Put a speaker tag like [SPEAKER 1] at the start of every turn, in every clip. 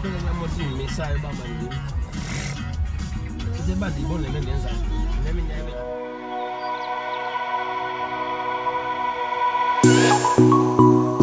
[SPEAKER 1] 这个那墨西里面一半半斤，
[SPEAKER 2] 直接半底部里面连塞，里面里面。们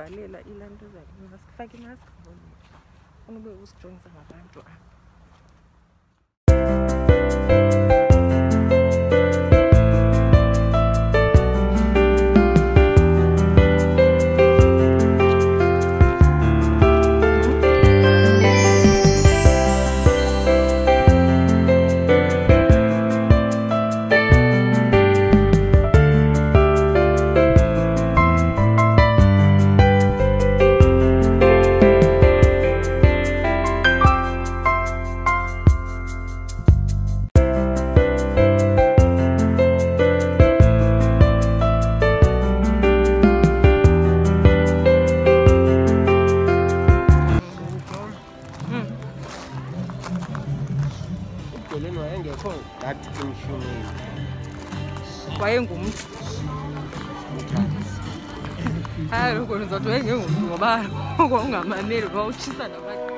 [SPEAKER 2] ukuvalela ilaa nto zayo imaski fake imaski ngoku funa ube usijongisa ngabantu apha. Wayengumntu. Hayi kaloku ndizothi wayengengumntu ngoba kwaungamameli wawutshisa nabantu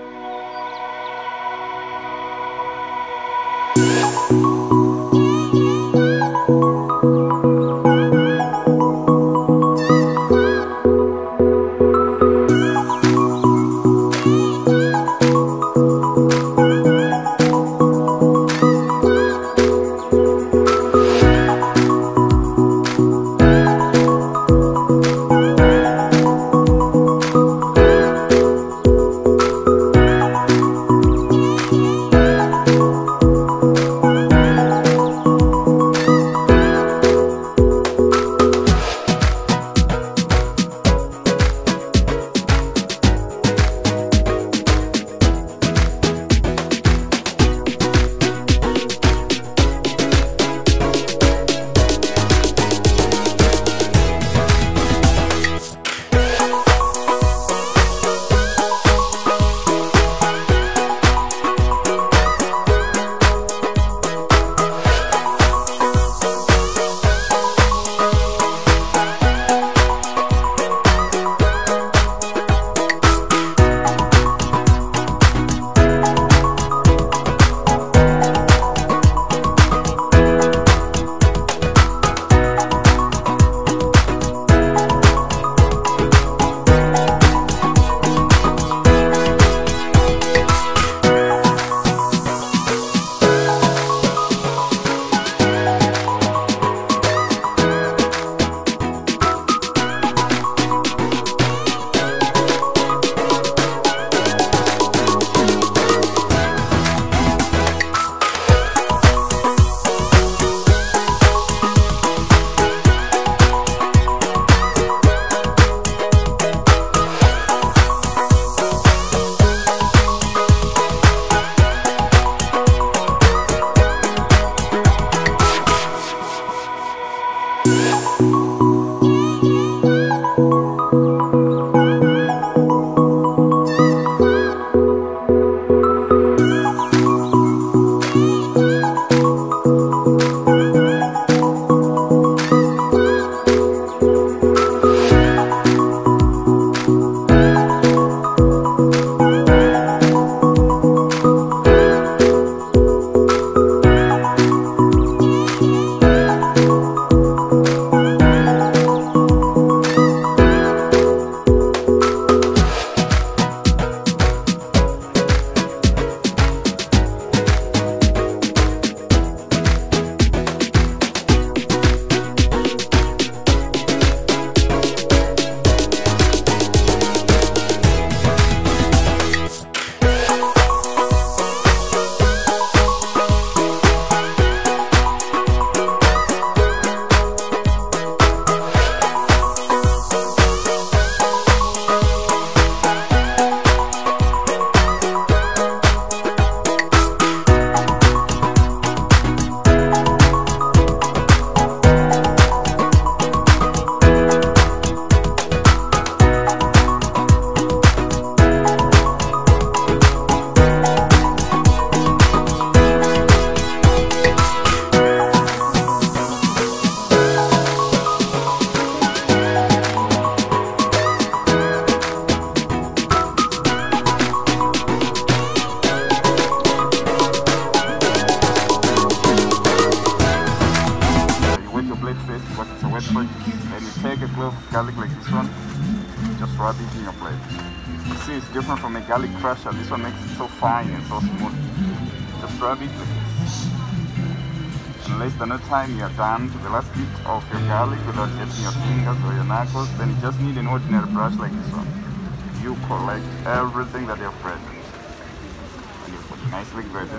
[SPEAKER 3] one, just rub it in your plate. You see, it's different from a garlic crusher. This one makes it so fine and so smooth. Just rub it like this. In less than no time, you're done to the last bit of your garlic without getting your fingers or your knuckles. Then you just need an ordinary brush like this one. You collect everything that you've present. And you put nicely grated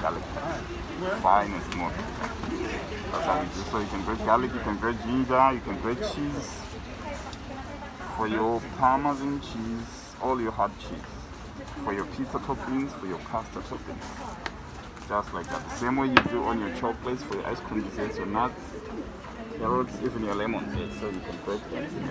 [SPEAKER 3] garlic. Fine and smooth. That's how we do. So you can grate garlic, you can grate ginger, you can grate cheese. For your parmesan cheese, all your hard cheese. For your pizza toppings, for your pasta toppings. Just like that. The same way you do on your chocolates, for your ice cream desserts, your nuts, carrots, even your lemons. So you can break everything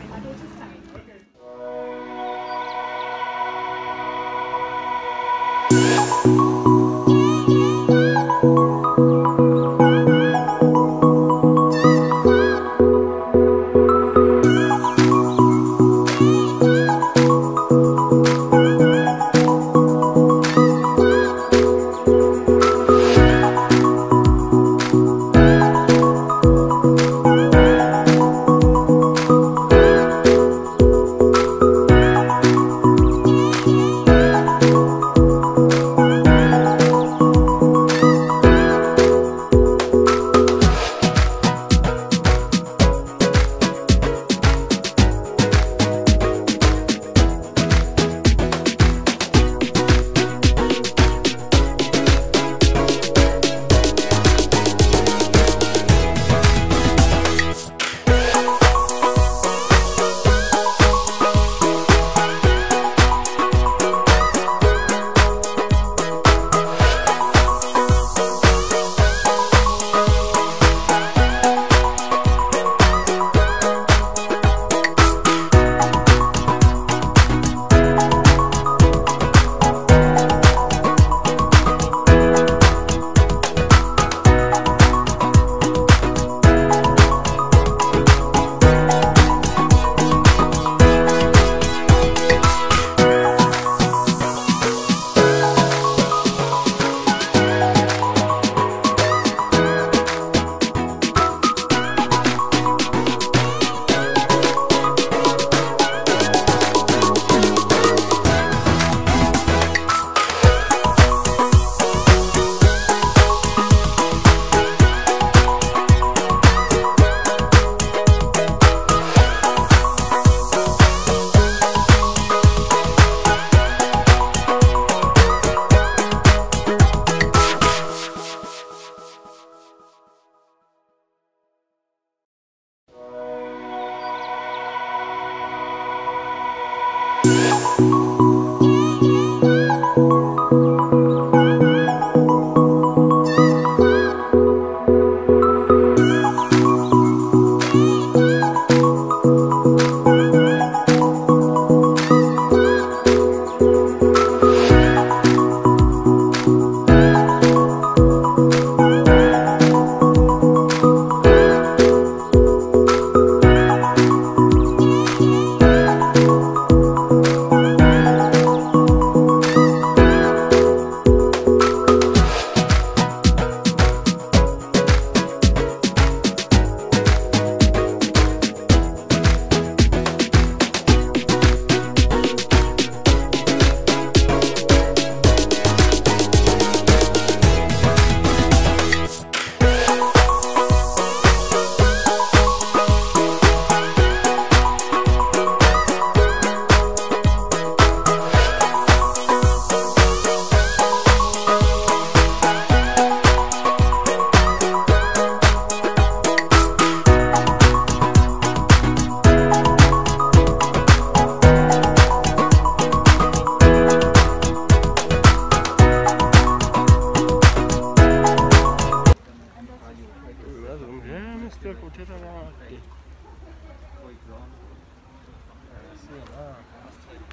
[SPEAKER 3] still go
[SPEAKER 1] to the right.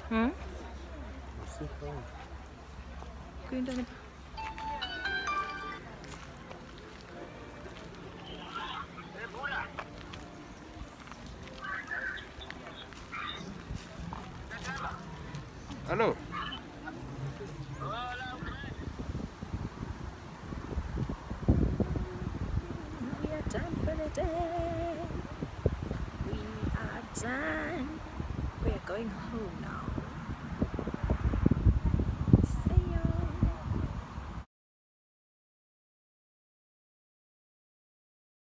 [SPEAKER 2] Hmm? Green down. Hello. Day. We are done. We are going home now.